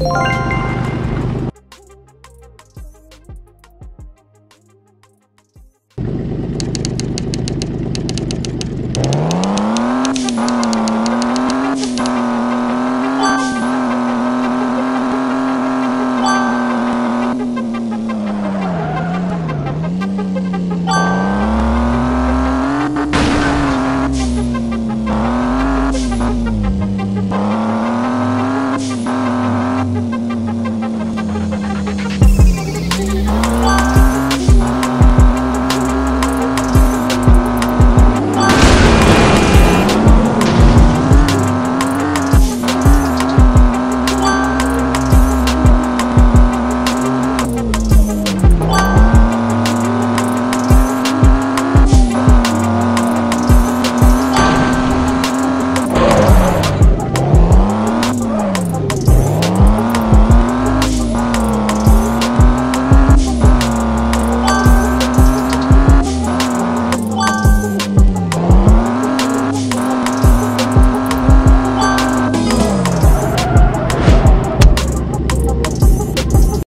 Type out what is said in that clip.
감사합니다.